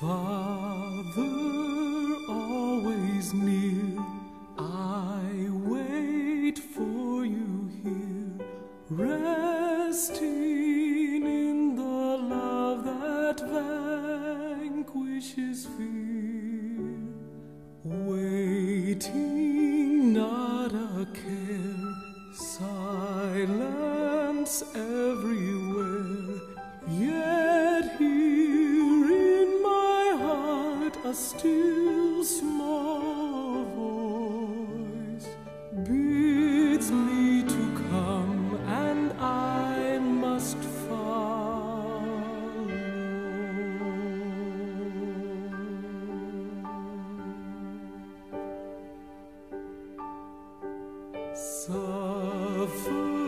Father, always near, I wait for you here, resting in the love that vanquishes fear, waiting not a care, a still small voice bids me to come, and I must follow. Suffer.